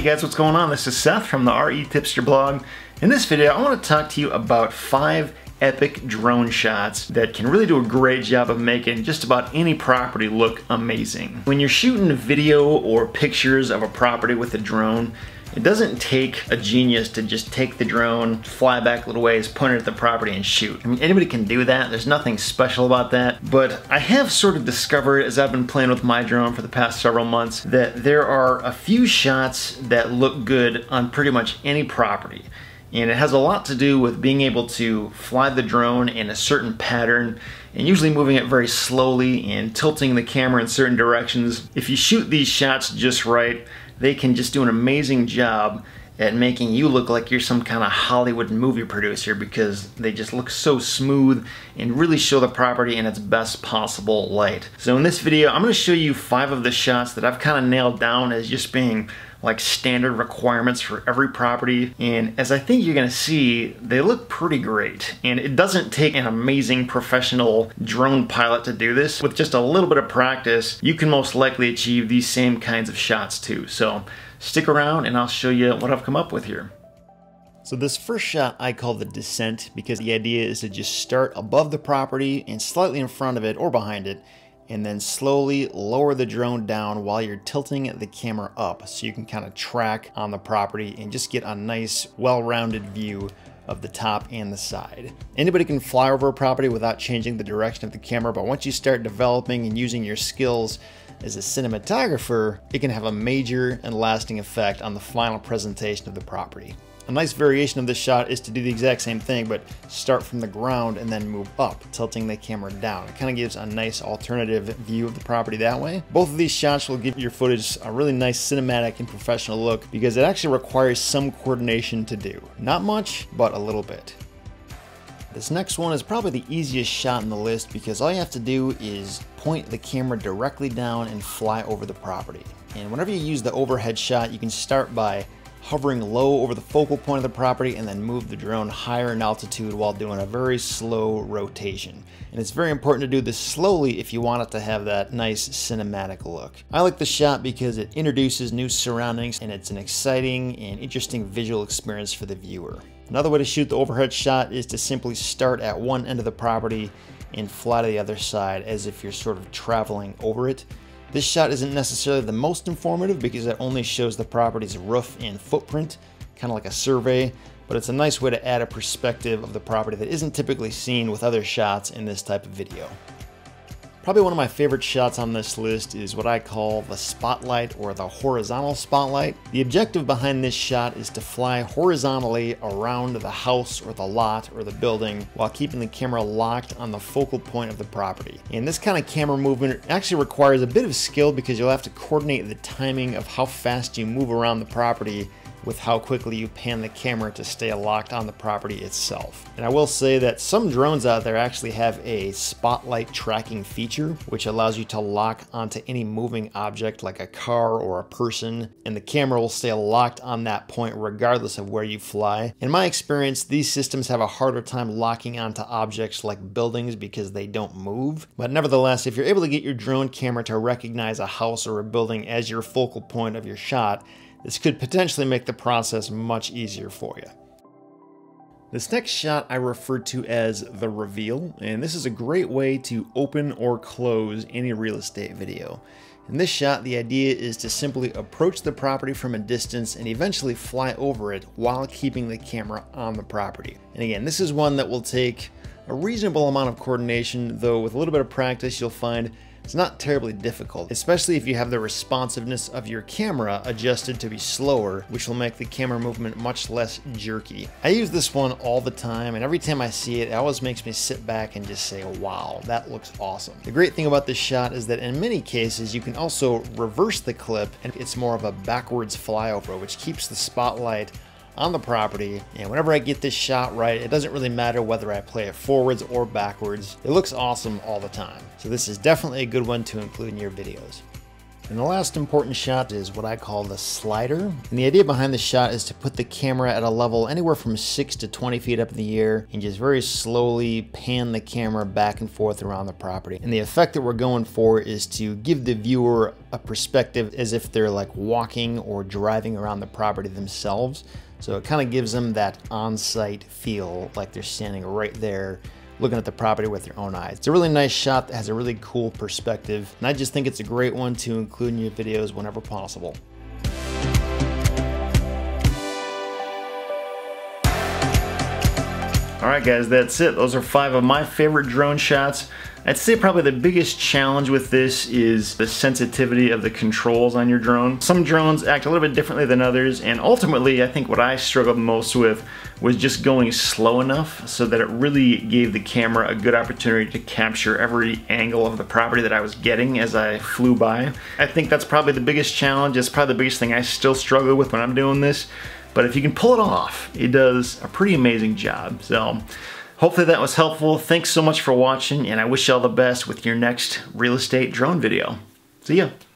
Hey guys, what's going on? This is Seth from the REtipster blog. In this video, I want to talk to you about five epic drone shots that can really do a great job of making just about any property look amazing. When you're shooting video or pictures of a property with a drone, it doesn't take a genius to just take the drone, fly back a little ways, point it at the property and shoot. I mean, anybody can do that. There's nothing special about that. But I have sort of discovered as I've been playing with my drone for the past several months that there are a few shots that look good on pretty much any property. And it has a lot to do with being able to fly the drone in a certain pattern and usually moving it very slowly and tilting the camera in certain directions. If you shoot these shots just right, they can just do an amazing job at making you look like you're some kind of Hollywood movie producer because they just look so smooth and really show the property in its best possible light. So in this video, I'm going to show you five of the shots that I've kind of nailed down as just being like standard requirements for every property. And as I think you're gonna see, they look pretty great. And it doesn't take an amazing professional drone pilot to do this. With just a little bit of practice, you can most likely achieve these same kinds of shots too. So stick around and I'll show you what I've come up with here. So this first shot I call the descent because the idea is to just start above the property and slightly in front of it or behind it and then slowly lower the drone down while you're tilting the camera up so you can kind of track on the property and just get a nice well-rounded view of the top and the side. Anybody can fly over a property without changing the direction of the camera, but once you start developing and using your skills as a cinematographer, it can have a major and lasting effect on the final presentation of the property. A nice variation of this shot is to do the exact same thing, but start from the ground and then move up, tilting the camera down. It kind of gives a nice alternative view of the property that way. Both of these shots will give your footage a really nice cinematic and professional look because it actually requires some coordination to do. Not much, but a little bit. This next one is probably the easiest shot in the list because all you have to do is point the camera directly down and fly over the property. And whenever you use the overhead shot, you can start by hovering low over the focal point of the property and then move the drone higher in altitude while doing a very slow rotation. And it's very important to do this slowly if you want it to have that nice cinematic look. I like the shot because it introduces new surroundings and it's an exciting and interesting visual experience for the viewer. Another way to shoot the overhead shot is to simply start at one end of the property and fly to the other side as if you're sort of traveling over it. This shot isn't necessarily the most informative because it only shows the property's roof and footprint, kind of like a survey, but it's a nice way to add a perspective of the property that isn't typically seen with other shots in this type of video. Probably one of my favorite shots on this list is what I call the spotlight or the horizontal spotlight. The objective behind this shot is to fly horizontally around the house or the lot or the building while keeping the camera locked on the focal point of the property. And this kind of camera movement actually requires a bit of skill because you'll have to coordinate the timing of how fast you move around the property with how quickly you pan the camera to stay locked on the property itself. And I will say that some drones out there actually have a spotlight tracking feature, which allows you to lock onto any moving object like a car or a person, and the camera will stay locked on that point regardless of where you fly. In my experience, these systems have a harder time locking onto objects like buildings because they don't move. But nevertheless, if you're able to get your drone camera to recognize a house or a building as your focal point of your shot, this could potentially make the process much easier for you. This next shot I refer to as the reveal, and this is a great way to open or close any real estate video. In this shot, the idea is to simply approach the property from a distance and eventually fly over it while keeping the camera on the property. And again, this is one that will take a reasonable amount of coordination, though with a little bit of practice, you'll find it's not terribly difficult, especially if you have the responsiveness of your camera adjusted to be slower, which will make the camera movement much less jerky. I use this one all the time, and every time I see it, it always makes me sit back and just say, wow, that looks awesome. The great thing about this shot is that in many cases, you can also reverse the clip, and it's more of a backwards flyover, which keeps the spotlight on the property. And whenever I get this shot right, it doesn't really matter whether I play it forwards or backwards. It looks awesome all the time. So this is definitely a good one to include in your videos. And the last important shot is what I call the slider. And the idea behind the shot is to put the camera at a level anywhere from 6 to 20 feet up in the air and just very slowly pan the camera back and forth around the property. And the effect that we're going for is to give the viewer a perspective as if they're like walking or driving around the property themselves. So it kind of gives them that on-site feel like they're standing right there looking at the property with your own eyes. It's a really nice shot that has a really cool perspective, and I just think it's a great one to include in your videos whenever possible. Alright guys, that's it. Those are five of my favorite drone shots. I'd say probably the biggest challenge with this is the sensitivity of the controls on your drone. Some drones act a little bit differently than others and ultimately I think what I struggled most with was just going slow enough so that it really gave the camera a good opportunity to capture every angle of the property that I was getting as I flew by. I think that's probably the biggest challenge. It's probably the biggest thing I still struggle with when I'm doing this. But if you can pull it off, it does a pretty amazing job. So Hopefully that was helpful. Thanks so much for watching, and I wish you all the best with your next real estate drone video. See ya.